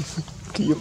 ละ Kill.